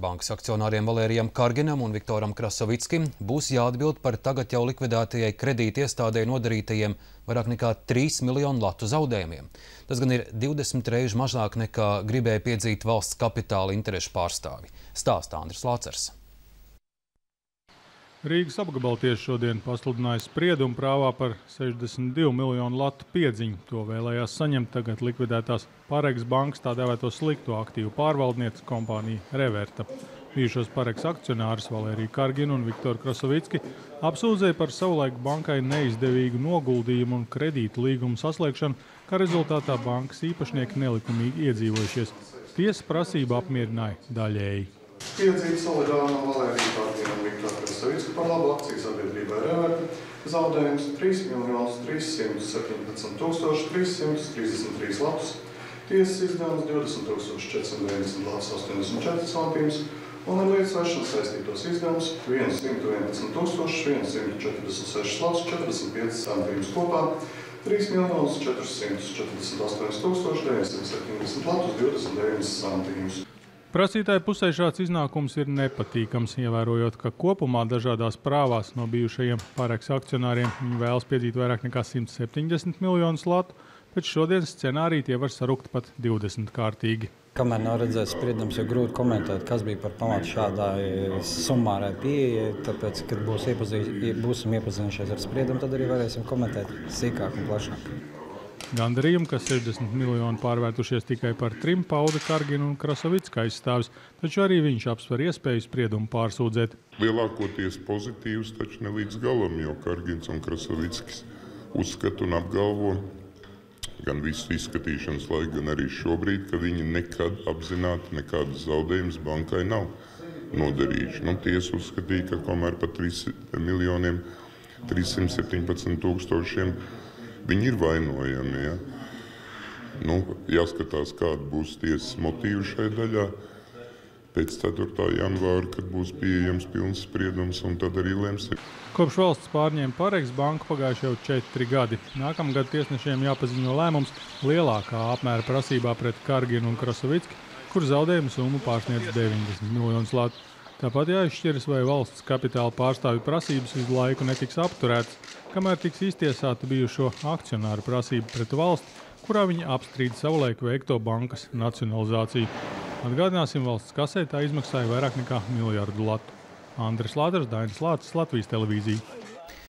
Bankas akcionāriem Valērijam Karginam un Viktoram Krasovickim būs jāatbild par tagad jau likvidētajai kredīti iestādē nodarītajiem vairāk nekā 3 miljonu latu zaudējumiem. Tas gan ir 20 reižu mazāk nekā gribēja piedzīt valsts kapitāla interešu pārstāvi. Stāstā Andris Lācers. Rīgas apgabaltieši šodien pasludināja spriedumu prāvā par 62 miljonu latu piedziņu. To vēlējās saņemt tagad likvidētās Pāreks bankas tā dēvēto slikto aktīvu pārvaldnieces kompānija Reverta. Bijušos Pāreks akcionārus Valēriju Karginu un Viktoru Krasovicki apsūdzēja par savulaik bankai neizdevīgu noguldījumu un kredītu līgumu saslēgšanu, kā rezultātā bankas īpašnieki nelikumīgi iedzīvojušies. Tiesa prasība apmierināja daļēji. Piedzīve solidāri no Valērija Kārtina un Viktora Krasavicka par labu akciju sabiedrībai Reverta. Zaudējums 3 317 333 latus. Tiesas izdevums 20 490 latus 84 centīmus un ar lietas vešanas saistītos izdevumus 111 146 latus 45 centīmus kopā 3 448 970 latus 29 centīmus. Prasītāju pusē šāds iznākums ir nepatīkams, ievērojot, ka kopumā dažādās prāvās no bijušajiem pārēks akcionāriem viņi vēlas piedzīt vairāk nekā 170 miljonus latu, pēc šodienas scenārija tie var sarukt pat 20 kārtīgi. Kamēr nav redzēts spriedums, ir grūti komentēt, kas bija par pamatu šādai summārai pieejai. Tāpēc, kad būs iepazī, būsim iepazinušies ar spriedumu, tad arī varēsim komentēt sīkāk un plašāk. Gandarījumu, ka 60 miljoni pārvērtušies tikai par trim pauda Kargina un Krasovicka aizstāvis, taču arī viņš apsver iespēju spriedumu pārsūdzēt. Lielākoties pozitīvs, taču ne līdz galam, jo Kargins un Krasovickis uzskata un apgalvo gan visu izskatīšanas laiku, gan arī šobrīd, ka viņi nekad apzināti nekādas zaudējumus bankai nav nodarījuši. Nu, tiesa uzskatīja, ka tomēr par 3 miljoniem 317 tūkstošiem Viņi ir vainojami. Ja? Nu, jāskatās, kāda būs tiesas motīva šai daļā. Pēc 4. janvāra, kad būs pieejams pilns spriedums, un tad arī lemsim. Kopš valsts pārņēma Pāreiks banku pagājuši jau četri gadi. Nākamgad tiesnešiem jāpaziņo lēmums lielākā apmēra prasībā pret Karginu un Krasovicki, kur zaudējumu summu pārsniedz 90 miljonus latu. Tāpat jāizšķiras, vai valsts kapitāla pārstāvju prasības visu laiku netiks apturētas, kamēr tiks iztiesāta bijušo akcionāru prasība pret valsti, kurā viņi apstrīd savulaik veikto bankas nacionalizāciju. Atgādināsim, valsts kasē tā izmaksāja vairāk nekā miljardu latu. Andris Lāters, Dainis Lācis, Latvijas televīzija.